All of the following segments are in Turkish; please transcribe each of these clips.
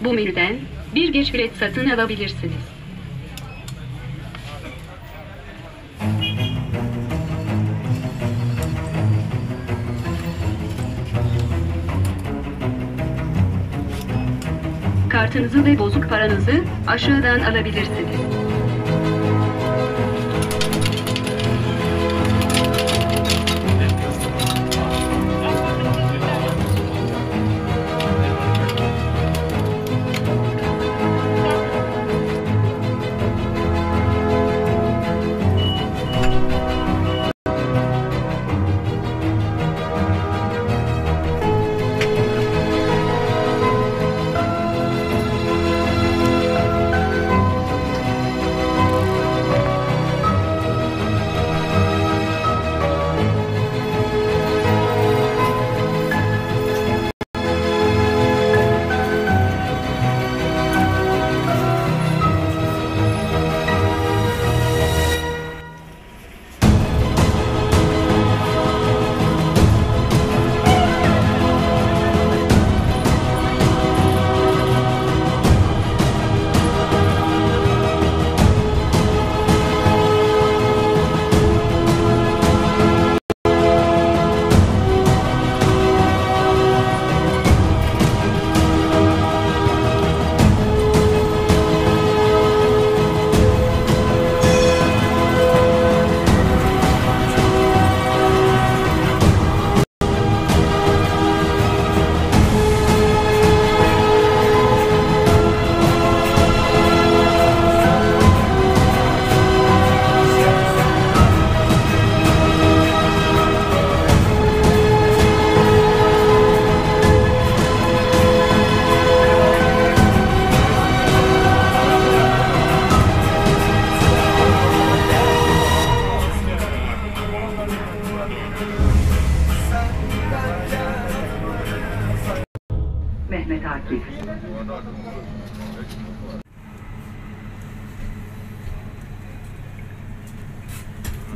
Bu menüden bir geç bilet satın alabilirsiniz. Kartınızı ve bozuk paranızı aşağıdan alabilirsiniz.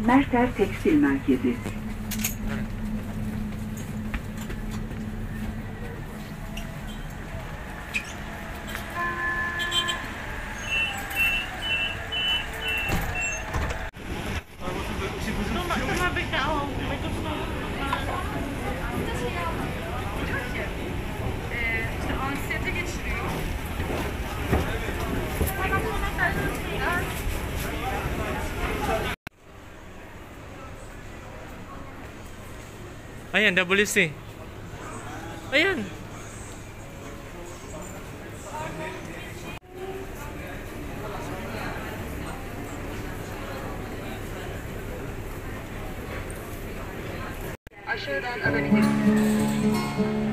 Merter Tekstil Merkezi Ayan, WC. Ayan. aşağıdan alabilirsiniz.